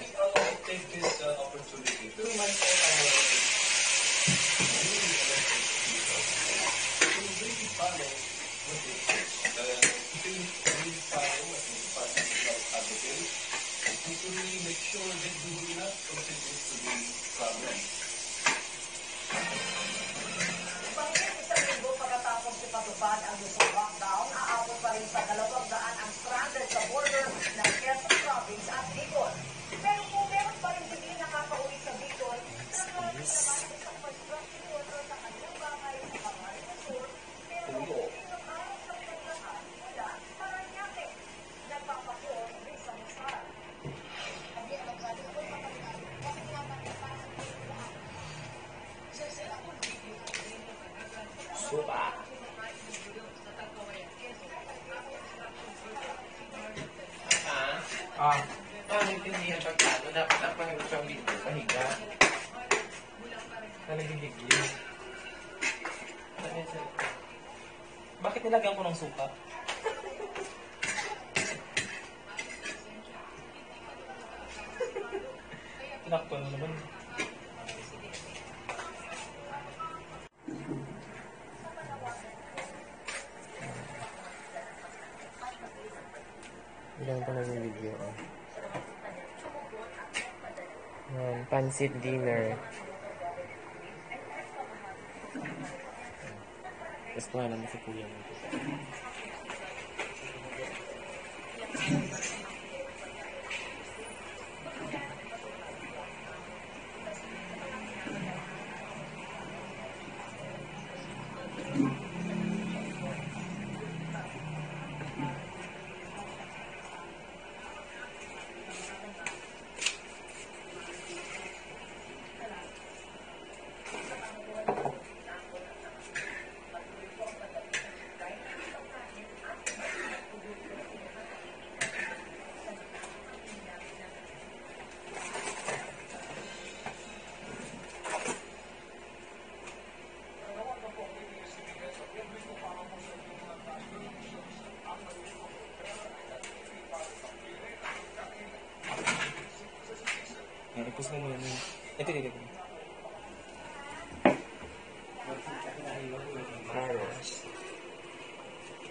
I think I'll take this uh, opportunity through my Bakit nilagyan ko ng suka? Tinakpan na naman. Ilan pa nag-video ko. Ayan, pansit dinner. Escuela de la Música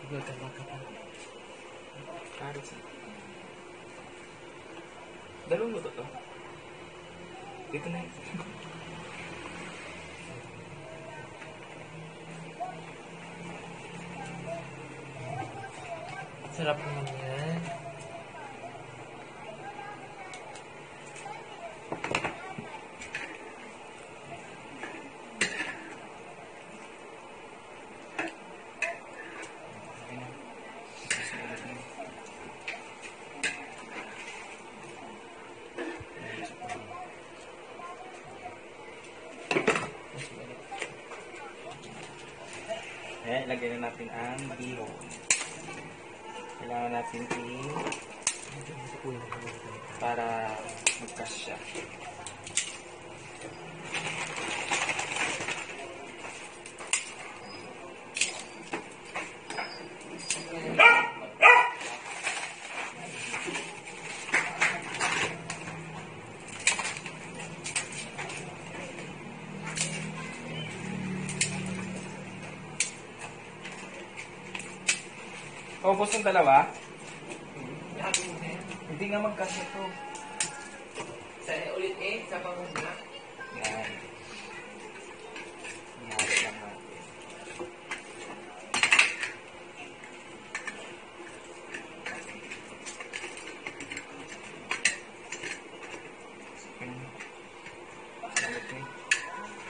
이걸 담아가봐 알지 nalulungkot ako dito na yun sarap naman yun kailangan natin i para magkas siya. Focus yung dalawa? Hindi nga magkasya to. Sa ulit eh, sa pangunguna. Yan. Nangyari lang natin.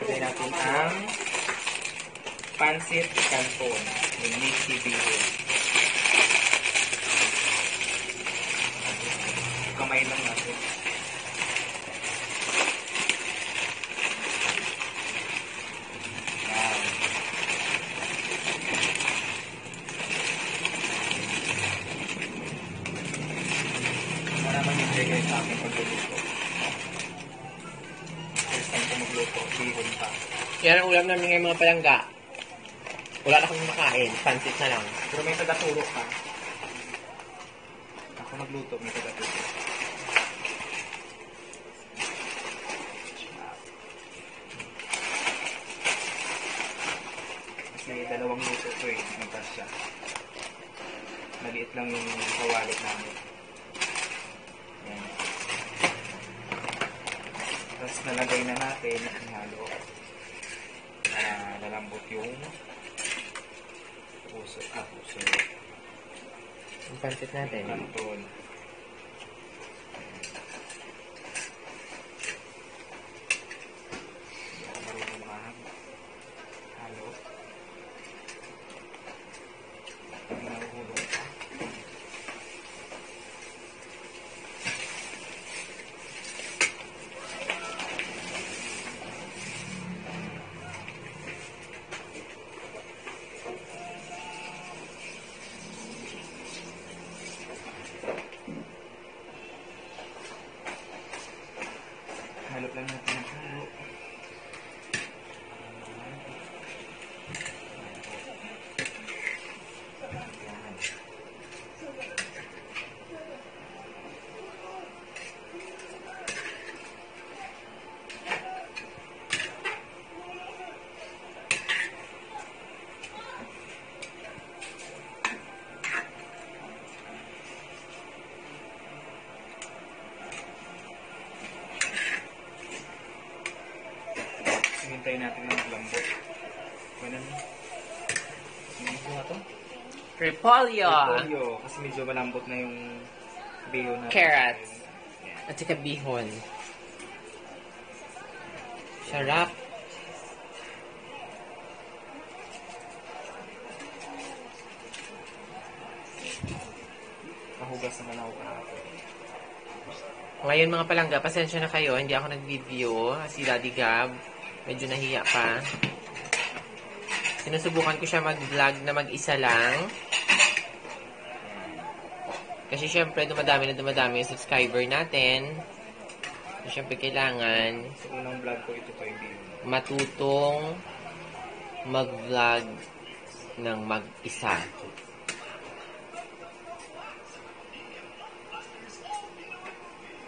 Lagay natin ang pansit canton. May mixed Kamay lang natin. Para kayo sa aking pagluluto. First time ko magluto, bihon pa. Yan ang ulam namin ngayon mga palangga. Wala na kami makain. Pansit na lang. Pero may taga-turo ka. Ako magluto, may taga-turo. Kasi dalawang luto ko nagkasya. Maliit lang yung kawalit namin. Yan. Tapos nalagay na natin, ihalo. Na lalambot yung puso, ah, puso. Yung pansit natin. Canton. Hindi ako marunong mag-halo. Nahuhulog pa. Halo lang natin ang halo. Yan. Hintayin natin ng lambot. Ganun. Medyo na to? Repolyo. Repolyo. Kasi medyo malambot na yung biyo natin. Carrots. At saka bihon. Sarap. Nahugas naman ako kahapon. Ngayon mga palangga, pasensya na kayo. Hindi ako nag-video. Si Daddy Gab. Medyo nahiya pa. Sinusubukan ko siya mag-vlog na mag-isa lang. Kasi syempre, dumadami na dumadami yung subscriber natin. So, syempre, kailangan Sa unang vlog ko, ito biyo. matutong mag-vlog ng mag-isa.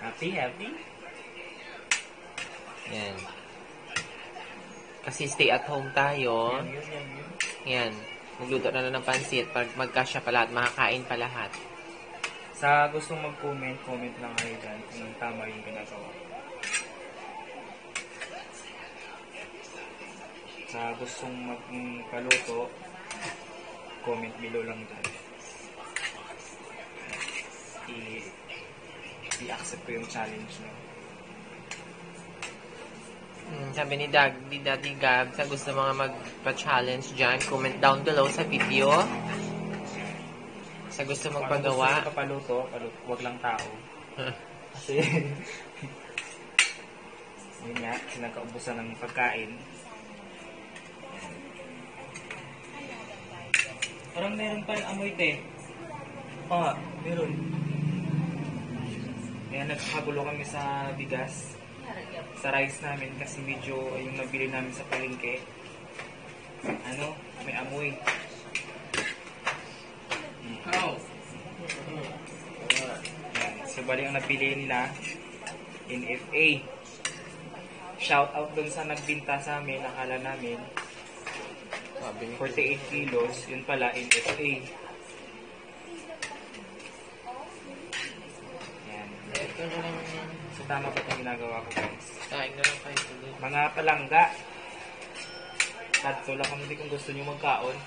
Happy, happy? Yan. Kasi stay at home tayo. Yan. Magluto na lang ng pansit. Pag magkasya pa lahat, makakain pa lahat. Sa gustong mag-comment, comment lang kayo dyan kung tama yung ginagawa. Sa gustong magpaluto, comment below lang dyan. I i-accept ko yung challenge nyo. Hmm, sabi ni Dag, ni Daddy Gab, sa gusto mga magpa-challenge dyan, comment down below sa video. Sa gusto Kung magpagawa. gusto nyo papaluto, paluto, wag lang tao. Kasi, yun nga, sinagkaubusan ng pagkain. Parang meron pa yung amoy te. Oo nga, meron. Kaya nagkakagulo kami sa bigas. Sa rice namin kasi medyo yung nabili namin sa palengke. Ano, may amoy. Oh. Yan. So, bali ang nabili nila in FA. Shout out dun sa nagbinta sa amin, akala namin Sabi ni 48 kilos, yun pala in FA. Yan. Ito na tama ba itong ginagawa ko guys? Kain na lang kayo tuloy. Mga palangga, Tadto lang kami kung gusto nyo magkaon.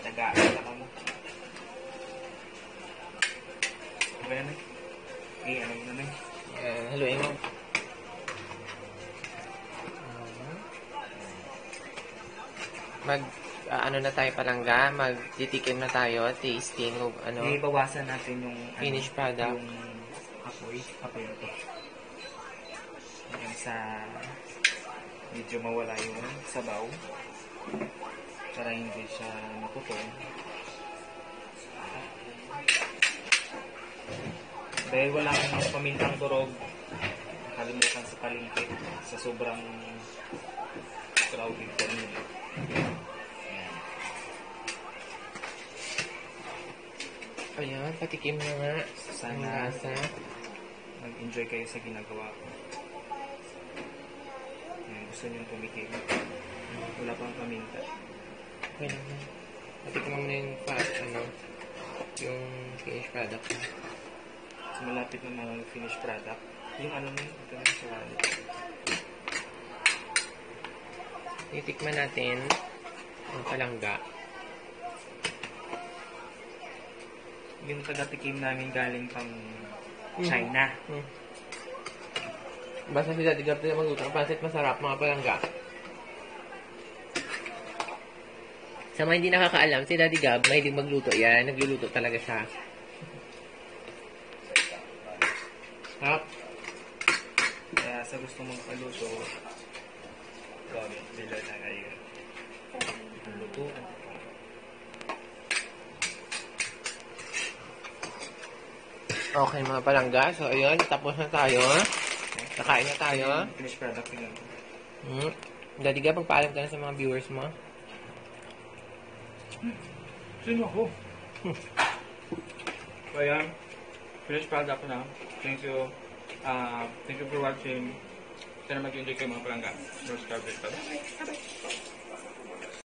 Tagaan lang kami. Ano yan eh? Eh, ano yun ano eh? Uh, haluin mo. mag, ah, ano na tayo palangga, magtitikim na tayo, tasting, ano, Ibawasan natin yung ano, Finished product. Yung apoy. Apoy na to. Hanggang sa medyo mawala yung sabaw. Para hindi siya maputol. Dahil walang pamintang durog, nakalimutan sa palengke sa sobrang crowded po patikim na nga. Sana Ang lasa. mag-enjoy kayo sa ginagawa ko. Ayan, gusto nyo tumikim. Wala pang paminta. Okay yan. Patikim mo muna yung, pa, ano, yung finished product mo. So, malapit na mga finished product. Yung ano nun, ito na sa Titikman natin ang palangga. Yung taga-tikim namin galing pang Mhm. China. Hmm. Basta si Daddy Gab na magluto ng pansit masarap mga palangga. Sa mga hindi nakakaalam, si Daddy Gab, mahilig magluto yan. Nagluluto talaga siya. Sarap. Kaya sa gusto mong paluto, comment below na kayo. Lutuan. Okay mga palangga. So ayun, tapos na tayo. Nakain na tayo. Yung Finished product yun. Hmm. Daddy Gab, magpaalam ka na sa mga viewers mo. Sino ako? so, ayan. Finished product na. Thank you. Uh, thank you for watching. Sana mag-enjoy kayo mga palangga. Subscribe. Bye-bye.